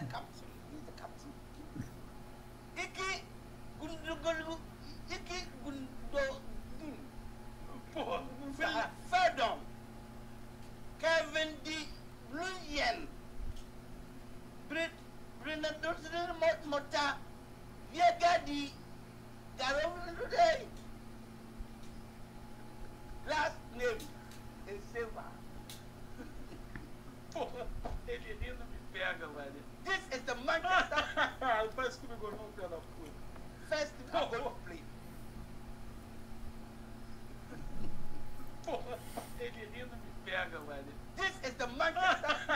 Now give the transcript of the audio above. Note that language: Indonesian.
the captain. He's the captain. Iki gundugu iki gundo Ferdon. Kevin D. Luyen. Brit Brinadosrin Mota. Yegadi. Velho. This is the Manchester Parece que me gonou o pé da puta. first team I'm going to play. Porra, ele rindo me pega, velho. This is the Manchester